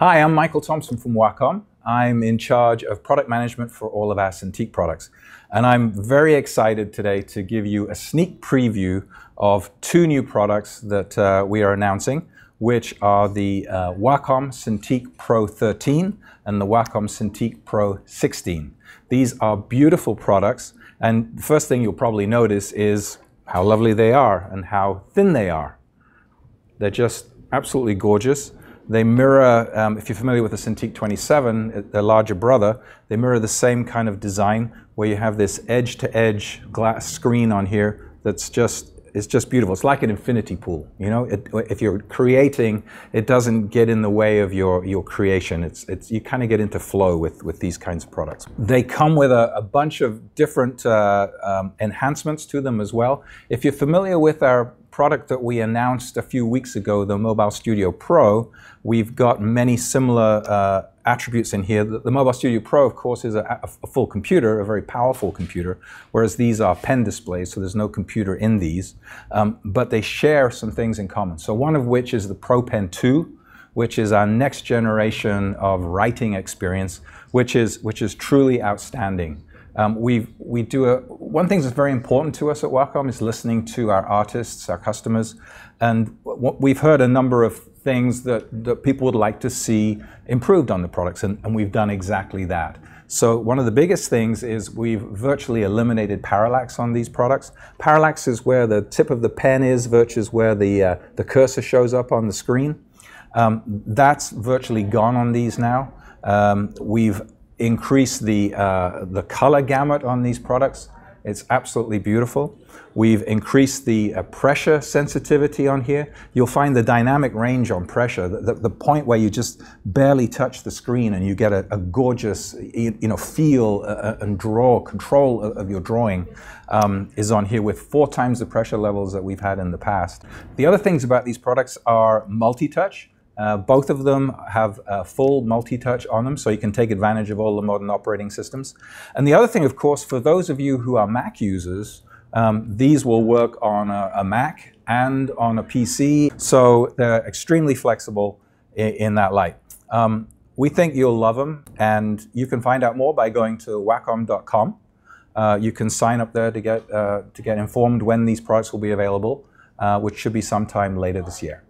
Hi, I'm Michael Thompson from Wacom. I'm in charge of product management for all of our Cintiq products. And I'm very excited today to give you a sneak preview of two new products that uh, we are announcing, which are the uh, Wacom Cintiq Pro 13 and the Wacom Cintiq Pro 16. These are beautiful products. And the first thing you'll probably notice is how lovely they are and how thin they are. They're just absolutely gorgeous. They mirror, um, if you're familiar with the Cintiq 27, their larger brother, they mirror the same kind of design where you have this edge-to-edge glass screen on here that's just it's just beautiful. It's like an infinity pool. You know, it, if you're creating, it doesn't get in the way of your, your creation. It's, it's, you kind of get into flow with, with these kinds of products. They come with a, a bunch of different uh, um, enhancements to them as well. If you're familiar with our product that we announced a few weeks ago, the Mobile Studio Pro, we've got many similar uh, attributes in here. The, the, Mobile Studio Pro, of course, is a, a, full computer, a very powerful computer, whereas these are pen displays, so there's no computer in these. Um, but they share some things in common. So one of which is the Pro Pen 2, which is our next generation of writing experience, which is, which is truly outstanding. Um, we we do a, one thing that's very important to us at Wacom is listening to our artists, our customers, and we've heard a number of things that, that people would like to see improved on the products, and, and we've done exactly that. So one of the biggest things is we've virtually eliminated parallax on these products. Parallax is where the tip of the pen is versus where the, uh, the cursor shows up on the screen. Um, that's virtually gone on these now. Um, we've increase the, uh, the color gamut on these products. It's absolutely beautiful. We've increased the uh, pressure sensitivity on here. You'll find the dynamic range on pressure, the, the, the, point where you just barely touch the screen and you get a, a gorgeous you know, feel uh, uh and draw, control of, your drawing um, is on here with four times the pressure levels that we've had in the past. The other things about these products are multi-touch. Uh, both of them have a full multi-touch on them, so you can take advantage of all the modern operating systems. And the other thing, of course, for those of you who are Mac users, um, these will work on a, a, Mac and on a PC, so they're extremely flexible in, in that light. Um, we think you'll love them, and you can find out more by going to wacom.com. Uh, you can sign up there to get, uh, to get informed when these products will be available, uh, which should be sometime later this year.